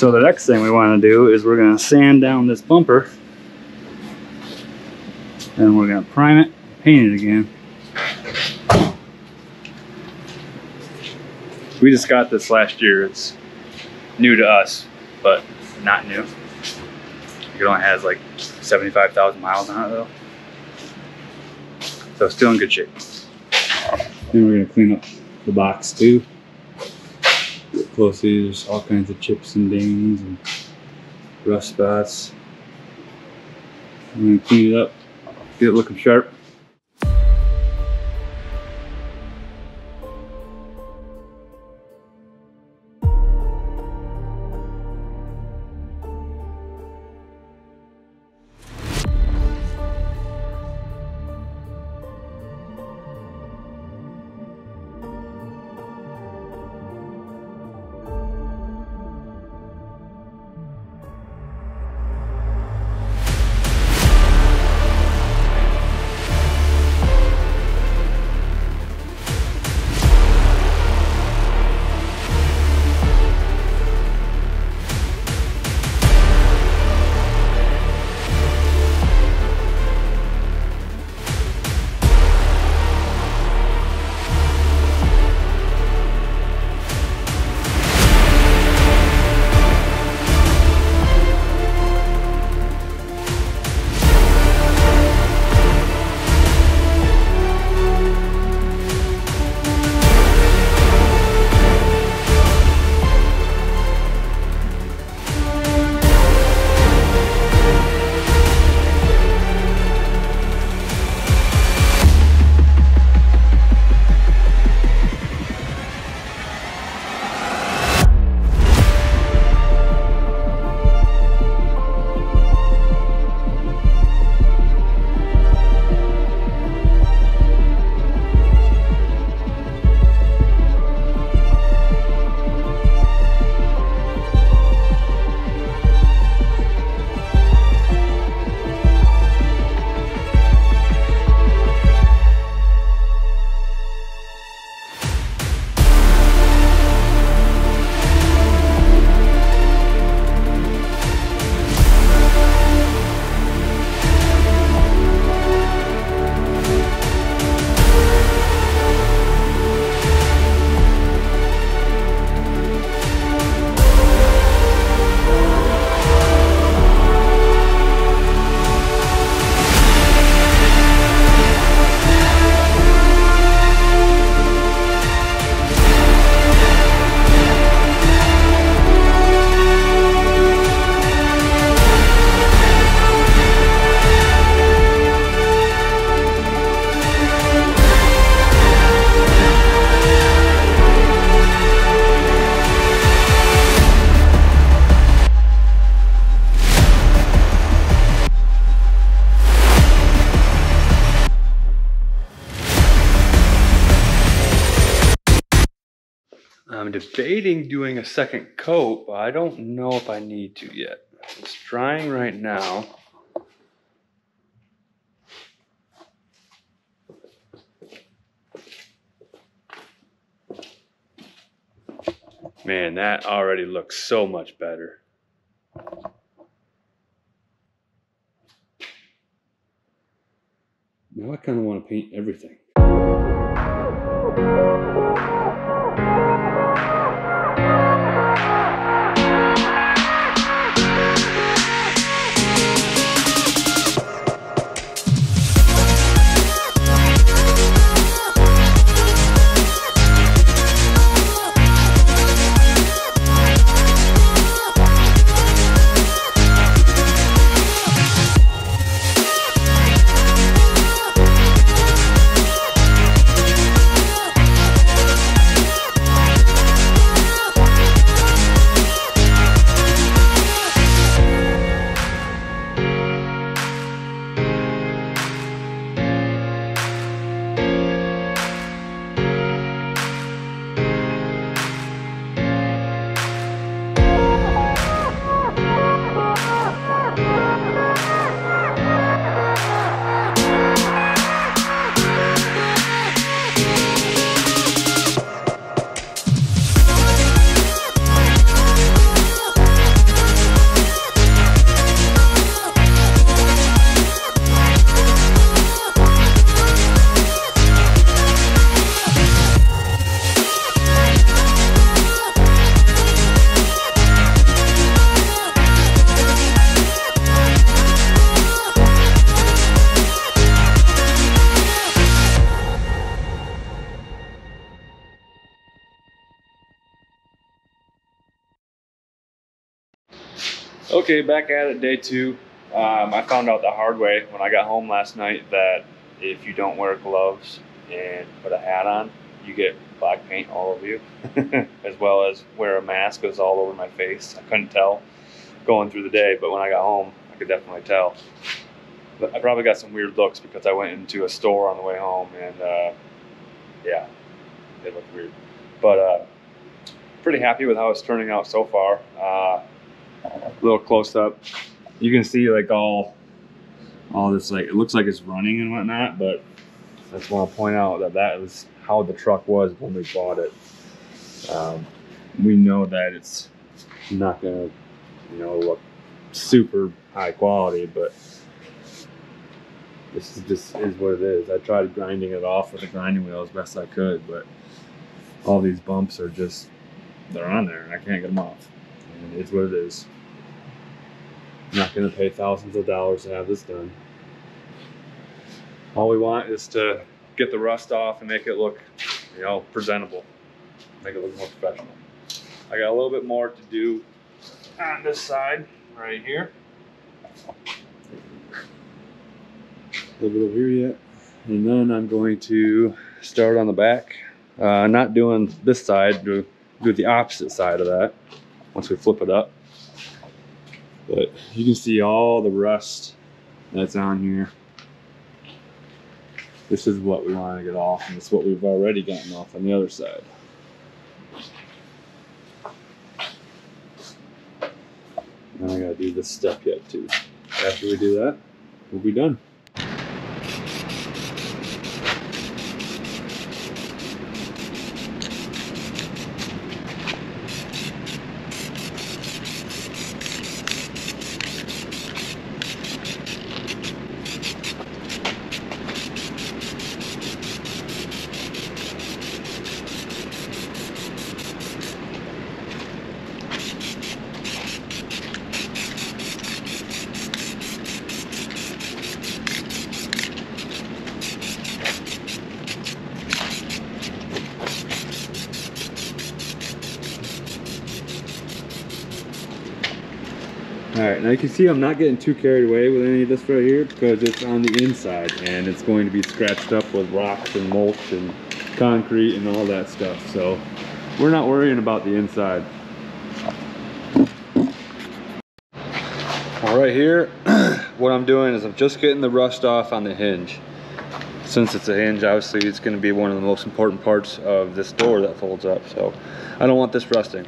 So the next thing we want to do is we're going to sand down this bumper. And we're going to prime it, paint it again. We just got this last year. It's new to us, but not new. It only has like 75,000 miles on it though. So still in good shape. Then we're gonna clean up the box too. Closely, there's all kinds of chips and dings and rough spots. I'm gonna clean it up, get it looking sharp. I'm debating doing a second coat, but I don't know if I need to yet. It's drying right now. Man, that already looks so much better. Now I kind of want to paint everything. Okay, back at it, day two. Um, I found out the hard way when I got home last night that if you don't wear gloves and put a hat on, you get black paint all over you, as well as wear a mask goes all over my face. I couldn't tell going through the day, but when I got home, I could definitely tell. But I probably got some weird looks because I went into a store on the way home and uh, yeah, it looked weird. But uh, pretty happy with how it's turning out so far. Uh, a little close up, you can see like all all this like it looks like it's running and whatnot, but I just want to point out that that was how the truck was when we bought it. Um, we know that it's not gonna, you know, look super high quality, but this is just is what it is. I tried grinding it off with a grinding wheel as best I could, but all these bumps are just they're on there and I can't get them off. And it's what it is. I'm not gonna pay thousands of dollars to have this done. All we want is to get the rust off and make it look, you know, presentable. Make it look more professional. I got a little bit more to do on this side right here. A little bit over here yet. And then I'm going to start on the back. Uh, not doing this side, do, do the opposite side of that once we flip it up. But you can see all the rust that's on here. This is what we want to get off, and it's what we've already gotten off on the other side. Now I gotta do this step yet too. After we do that, we'll be done. All right, now you can see I'm not getting too carried away with any of this right here because it's on the inside and it's going to be scratched up with rocks and mulch and concrete and all that stuff. So we're not worrying about the inside. All right here, what I'm doing is I'm just getting the rust off on the hinge. Since it's a hinge, obviously it's gonna be one of the most important parts of this door that folds up. So I don't want this rusting.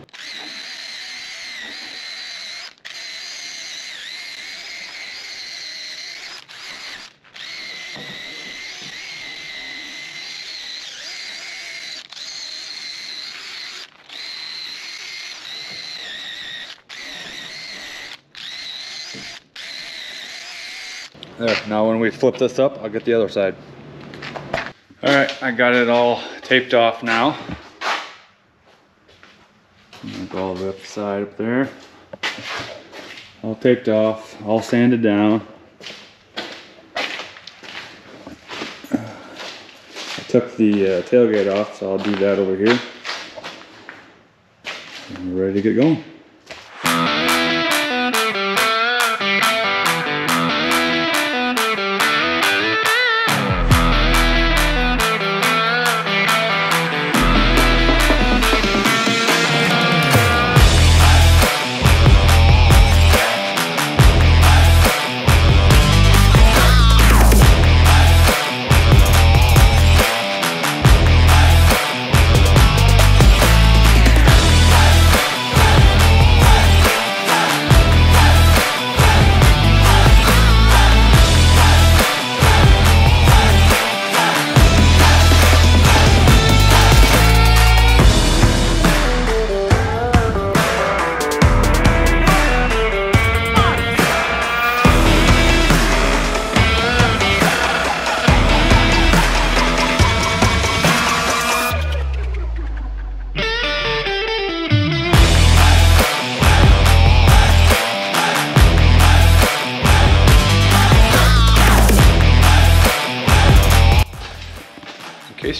There, now when we flip this up, I'll get the other side. All right, I got it all taped off now. Go all the up side up there. All taped off, all sanded down. I took the uh, tailgate off, so I'll do that over here. And we're ready to get going.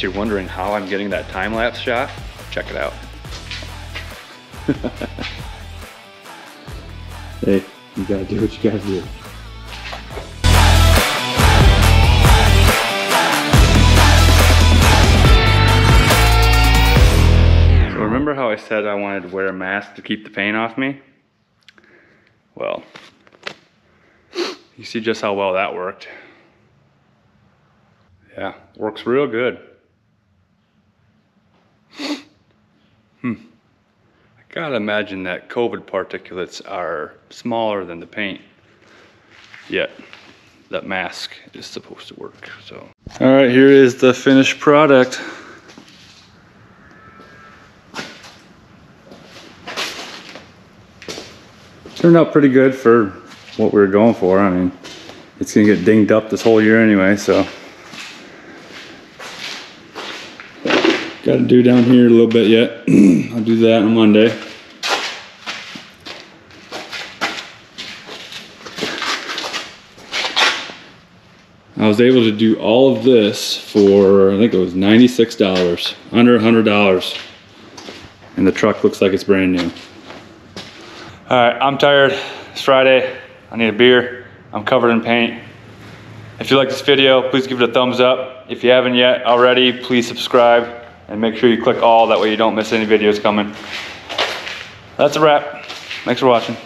Case you're wondering how I'm getting that time lapse shot, check it out. hey, You gotta do what you gotta do. So remember how I said I wanted to wear a mask to keep the pain off me? Well, you see just how well that worked. Yeah, works real good. Hmm. I gotta imagine that COVID particulates are smaller than the paint. Yet, that mask is supposed to work, so. All right, here is the finished product. Turned out pretty good for what we were going for. I mean, it's gonna get dinged up this whole year anyway, so. Got to do down here a little bit yet. I'll do that on Monday. I was able to do all of this for, I think it was $96, under $100. And the truck looks like it's brand new. All right, I'm tired. It's Friday. I need a beer. I'm covered in paint. If you like this video, please give it a thumbs up. If you haven't yet already, please subscribe and make sure you click all. That way you don't miss any videos coming. That's a wrap. Thanks for watching.